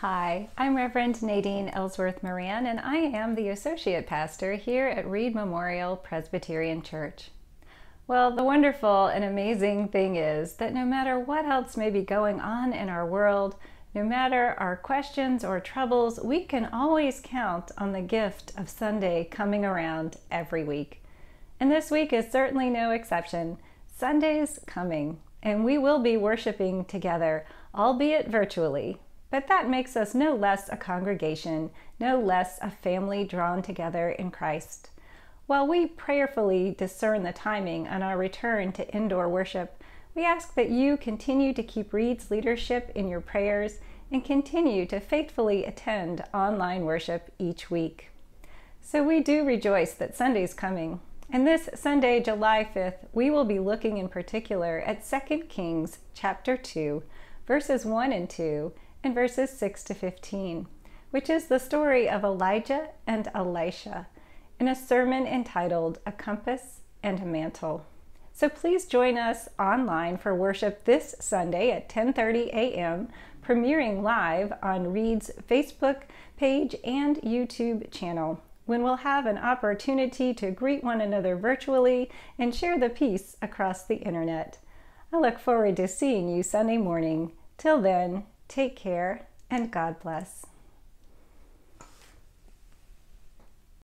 Hi, I'm Reverend Nadine Ellsworth Moran, and I am the Associate Pastor here at Reid Memorial Presbyterian Church. Well, the wonderful and amazing thing is that no matter what else may be going on in our world, no matter our questions or troubles, we can always count on the gift of Sunday coming around every week. And this week is certainly no exception. Sunday's coming, and we will be worshiping together, albeit virtually, but that makes us no less a congregation, no less a family drawn together in Christ. While we prayerfully discern the timing on our return to indoor worship, we ask that you continue to keep Reid's leadership in your prayers and continue to faithfully attend online worship each week. So we do rejoice that Sunday's coming. And this Sunday, July 5th, we will be looking in particular at 2 Kings chapter 2, verses 1 and 2 in verses 6 to 15, which is the story of Elijah and Elisha in a sermon entitled A Compass and a Mantle. So please join us online for worship this Sunday at 10:30 a.m., premiering live on Reid's Facebook page and YouTube channel, when we'll have an opportunity to greet one another virtually and share the peace across the internet. I look forward to seeing you Sunday morning. Till then, Take care and God bless.